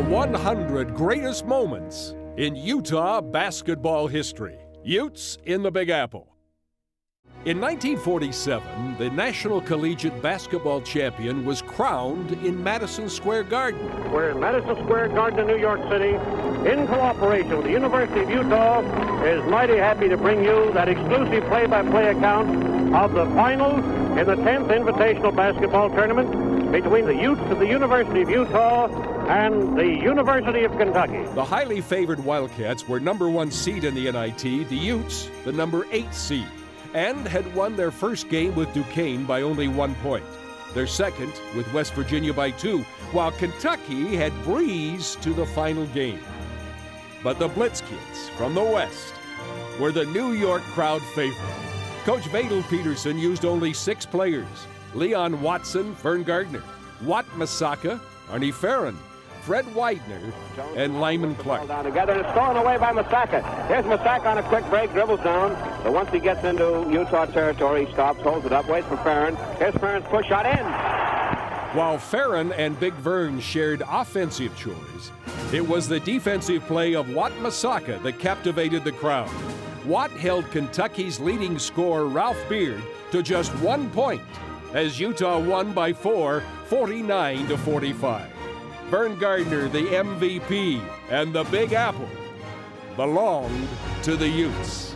100 greatest moments in Utah basketball history. Utes in the Big Apple. In 1947, the National Collegiate Basketball Champion was crowned in Madison Square Garden. We're in Madison Square Garden in New York City, in cooperation with the University of Utah, is mighty happy to bring you that exclusive play-by-play account of the finals in the 10th Invitational Basketball Tournament between the Utes of the University of Utah and the University of Kentucky. The highly favored Wildcats were number one seed in the NIT, the Utes, the number eight seed, and had won their first game with Duquesne by only one point. Their second with West Virginia by two, while Kentucky had breezed to the final game. But the Blitz Kids from the West were the New York crowd favorite. Coach Vadal Peterson used only six players Leon Watson, Vern Gardner, Wat Misaka, Arnie Ferrin, Fred Weidner, and Lyman Clark. Down together and it's stolen away by Misaka. Here's Misaka on a quick break, dribbles down. But once he gets into Utah territory, he stops, holds it up, waits for Ferrin. Here's Ferrin's push shot in. While Ferrin and Big Vern shared offensive chores, it was the defensive play of Wat Misaka that captivated the crowd. Wat held Kentucky's leading scorer, Ralph Beard, to just one point as Utah won by four, 49 to 45. Vern Gardner, the MVP, and the Big Apple belonged to the Utes.